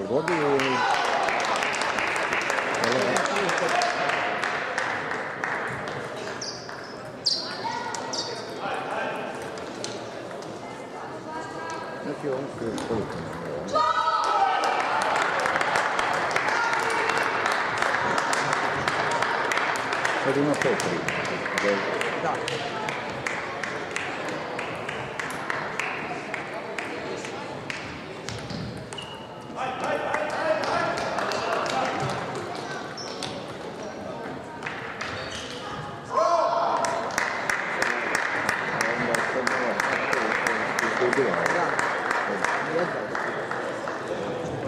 Γρηγόρη. Fate una foto.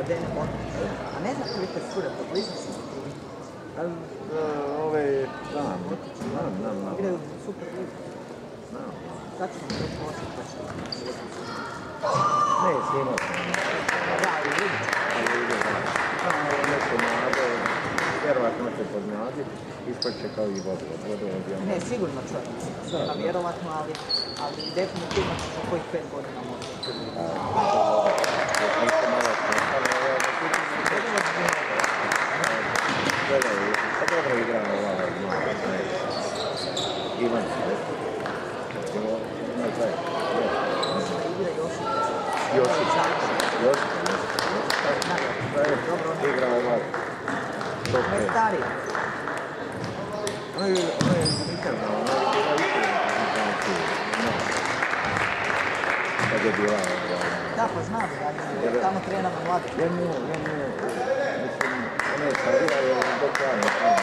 Od potpuno. A ne znam koliko je sura, pa blizu su. A, ove, znam, znam, znam, znam. Igraju super ligu. znam. Sad vam to poslati, pa ću Ne, snimao sam. Da, ali vidi. Ali ide da. Tamo je neko nade, vjerovatno će podmladit, ispaće kao i vodovod. Vodovod je. Ne, sigurno čovjek. Da, Da, da. vjerovatno, ali, ali definitivno će za kojih pet godina možda. A, nisam malo pa dobro igra ova mlada, ne, Ivan, ne? Ne, igra. Josip, Josip, Da, gledaj, dobro, on igra ova, top on je 5. stariji. Ono je, ono je, nikad, ono je bila isto, no, kad je bila, ovaj, Da, pa znam, tamo trenamo mlade. Ja nju, ja nju, mislim, ona je starija je do kraja ne znam.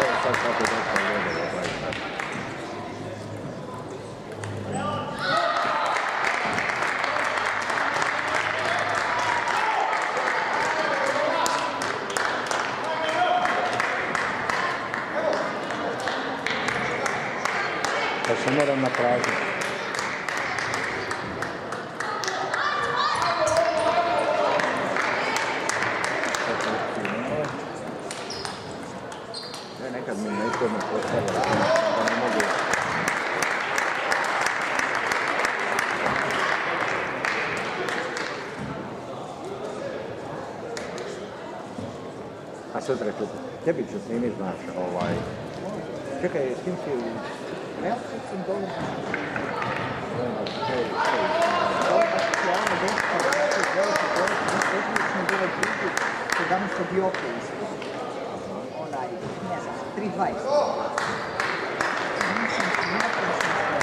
Evo sad kako dosta vode, ovaj, sad. Pa se moram napražiti. Sad sam skinuo. Ne, nekad mi nezgodno postavlja, da ne mogu... A sutra ću, tebi ću snimit, znaš, ovaj... Čekaj, s kim si... Ja sam dobro. Onda, hej, hej, Dobro, ja dosta, veliki broj, mi smo smo bili blizu 17. Dioke isto. Onaj, ne znam, 3.20. Nisam smijetio sam se.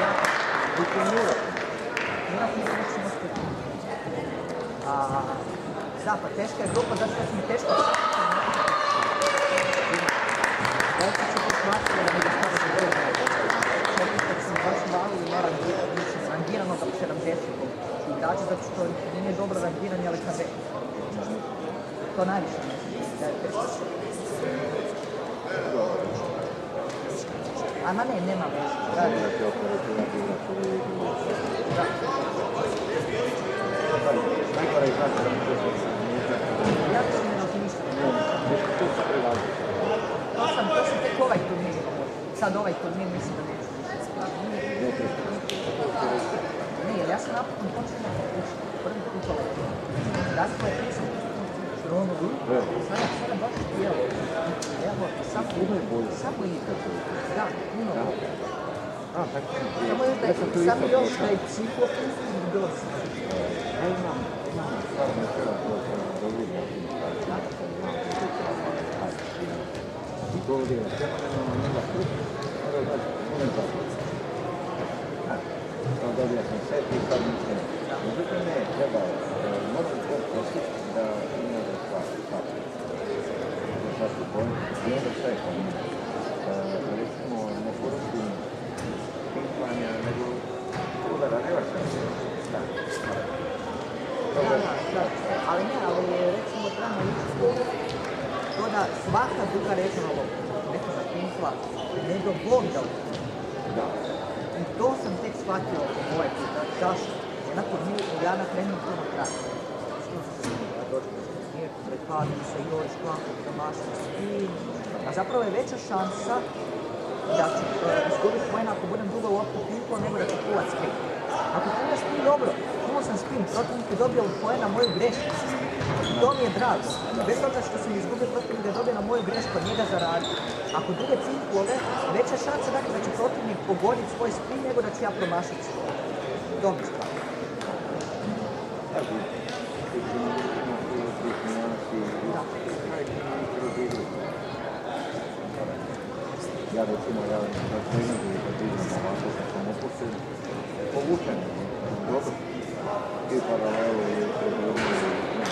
Ja, diplomirao. Ja nisam neću uspjeti. A, da, pa teška je grupa, da što mi teško? Ja sam se posmatrao da mi kad sam baš malo i moram biti rangirano za 70 igrača, zato što nije dobro rangiranje, ali to najviše da je teško. A ma ne, nema veze. Da, Da da. Da Ja sam, sam. Sad ovaj turnir mislim da neću. Ne, ja sam napokon počeo na pokušati. Prvi put ovaj turnir. Dakle, sam Rono, sada, sada baš Da, sam Samo još da Ja sam je, da psihofizički dosta. Da vidim ja tim I godina, treba nemamo njega tu, moram da moram da Sam dobio sam set i sad mislim, međutim ne, treba, e, moram to postići da ima da stvari, stvari. Da sad su bojni, i onda sve kod njih. E, recimo, ne koristim pinklanja, nego udara, nema šta. Da. Da, da, da. Ali ne, ali recimo trebamo ići da svaka druga recimo ovo, neka za pinkla, ne do Bog da Da. I to sam tek shvatio ovaj put, zašto? Onako mi, ja na treningu to napravim. Što se prekladim se još, klankom, domašam, spin. A zapravo je veća šansa da ću izgubiti poena ako budem dugo loptu pinkla nego da ću pulat spin. Ako pulat spin dobro, puno sam spin protivnik je dobio poena moju grešku. To mi je drago. Bez toga što sam izgubio protivnik da je dobio na moju grešku, od njega zaradi. Ako druge cinkule, veća šansa dakle, da će protivnik pogoditi svoj spin nego da ću ja promašiti je stvar. Ja recimo, ja na treningu kad idem ovako sam opušten, povučen, dobro, i paralelu i ne.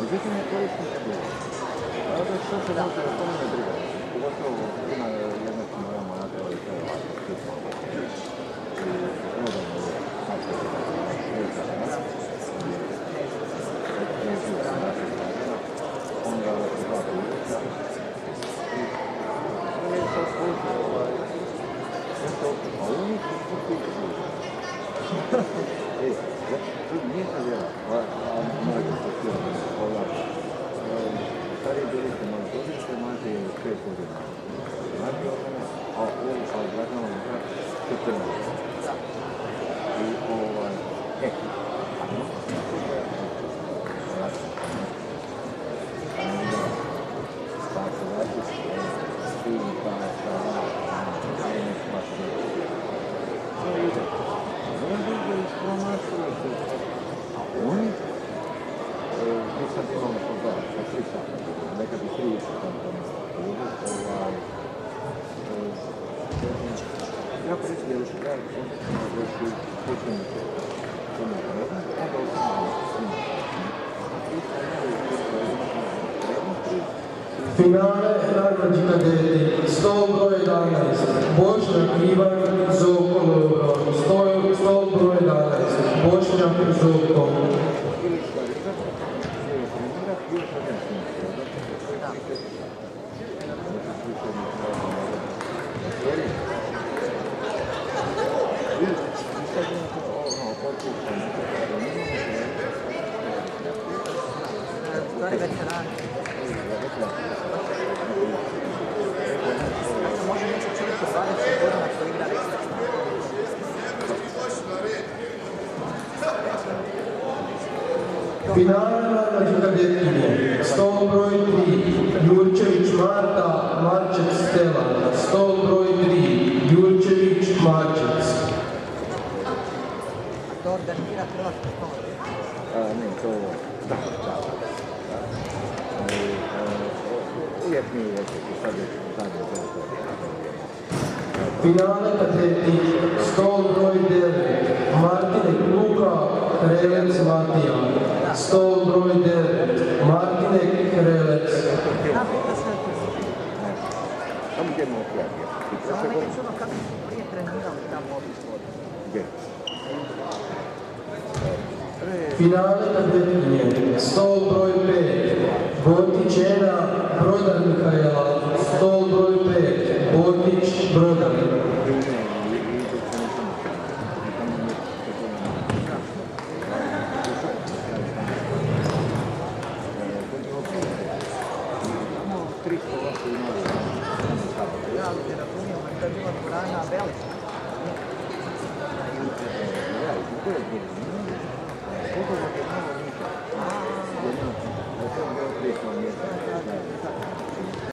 Međutim, koristim to. A da što se može, to me ne briga. Pogotovo ima jedna što moja moja to je to je ovako, slično. I odavno je, znači, ne znam, onda se dva puta i je sad služi ovaj nešto, a u njih su ti E, tu nije sad vjera, a mlađe se htjeli, ovaj, stariji bili ste malo dođe se mlađe je pet godina. Mlađi od mene, a ovo sa Draganom brat 14 godina. I ovaj, e, a mi Sam počinjen onda osim Finale nagradi kadeti, stol broj 11, Bošnjak Ivan Zoko stol broj 11, Bošnjak Zoko. To je veteran. Može neki čovjek od 20 godina koji igra ekstra. Finale nagradi kadetkinje, stol broj 3, Jurčević Marta, Marčec Stela, stol broj 3, Jurčević Marčec. A to organizira Hrvatski stol. Ne, to da. Ali, uvijek mi je sad je zadnje. Finale kadeti, stol broj 9, Martinek Luka, Hrelec Matija, stol broj 9, Martinek Hrelec. Znam pita sve to. Samo gdje čudno kako su prije trenirali tamo Finale kadetkinje, stol broj 5, Botić Ena, Brodar Mihajla, stol broj 5, Botić Brodar. Ja, ali